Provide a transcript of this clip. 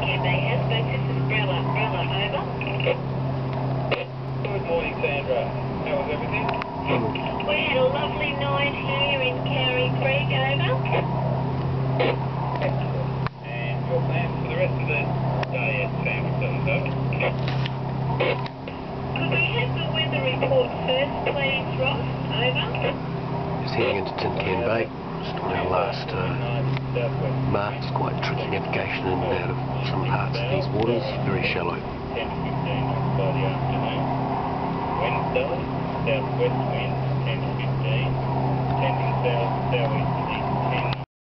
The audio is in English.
Good morning, Sandra. How was everything? We had a lovely night here in over. And your plans for the rest of the day Sandra Could we have the weather report first, please, Ross? Over. Just heading into Tin Can Bay. Still our last uh, March, quite tricky navigation in and out of some parts of these waters. Very shallow. 10 15 on Friday afternoon. Wednesday, southwest